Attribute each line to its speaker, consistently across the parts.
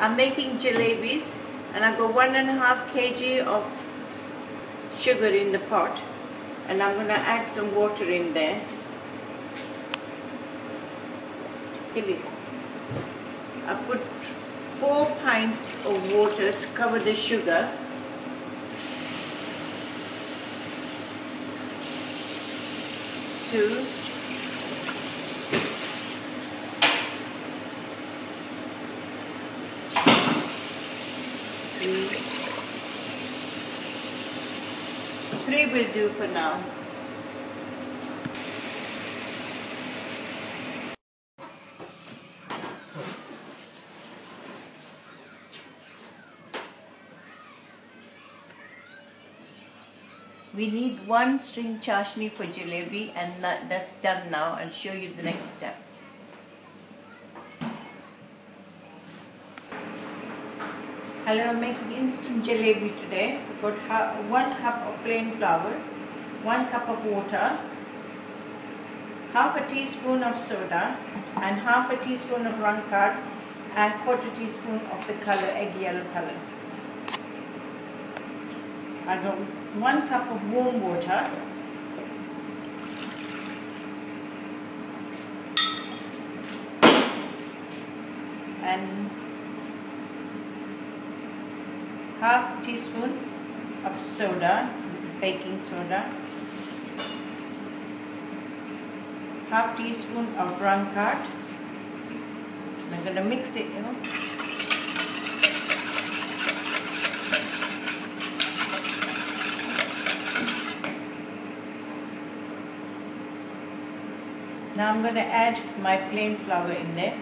Speaker 1: I'm making jalebis and I've got one and a half kg of sugar in the pot and I'm going to add some water in there. I put four pints of water to cover the sugar. Stew. Three will do for now. We need one string chashni for jalebi and that's done now. I'll show you the next step. Hello, I'm making instant jalebi today. I Put one cup of plain flour, one cup of water, half a teaspoon of soda, and half a teaspoon of run and quarter teaspoon of the color egg yellow color. I got one cup of warm water. And half teaspoon of soda, baking soda, half teaspoon of run curd. I'm going to mix it, you know. Now I'm going to add my plain flour in there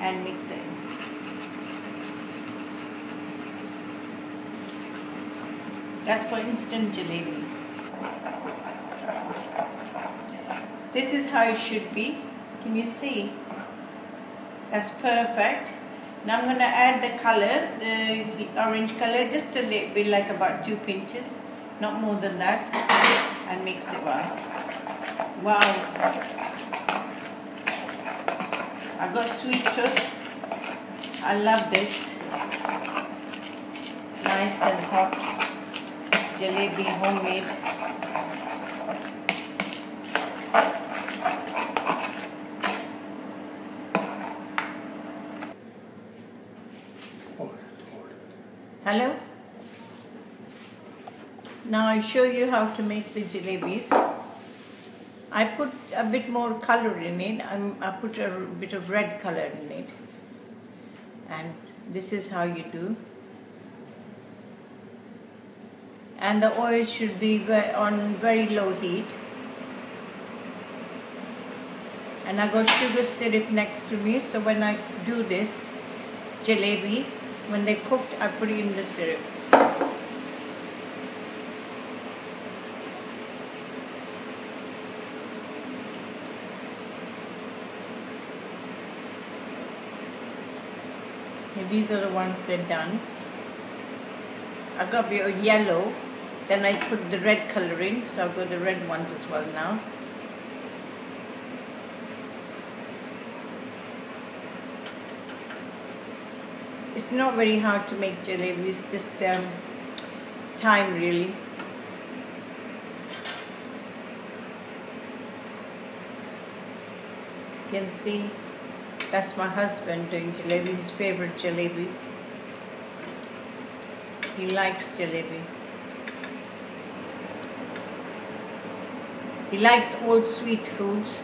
Speaker 1: and mix it. That's for instant jalebi. This is how it should be. Can you see? That's perfect. Now I'm going to add the color, the orange color, just a little bit, like about two pinches, not more than that, and mix it well. Wow. I've got sweet tooth. I love this. Nice and hot jalebi homemade. Hello? Now I'll show you how to make the jalebis. I put a bit more color in it. I'm, I put a bit of red color in it. And this is how you do. And the oil should be on very low heat. And I got sugar syrup next to me, so when I do this jalebi, when they cooked, I put in the syrup. These are the ones they're done. I got a yellow then I put the red color in, so I'll go the red ones as well now. It's not very hard to make jalebi, it's just um, time really. You can see that's my husband doing jalebi, his favorite jalebi. He likes jalebi. He likes all sweet foods.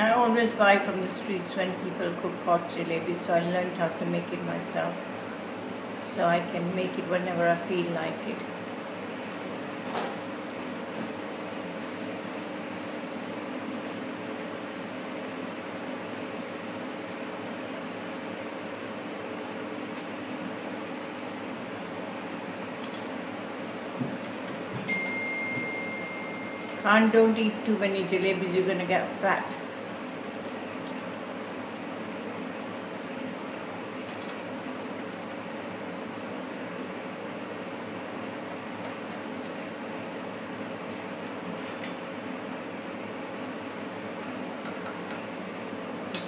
Speaker 1: I always buy from the streets when people cook hot jalebi, so I learned how to make it myself. So I can make it whenever I feel like it. And don't eat too many jalebis, you're going to get fat.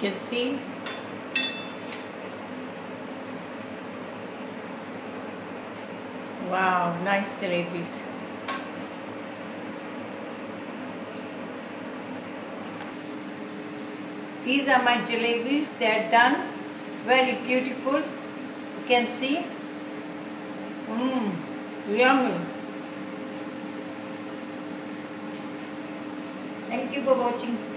Speaker 1: Can see Wow, nice jalebis. These are my jalebis. They are done. Very beautiful. You can see. Mmm, yummy. Thank you for watching.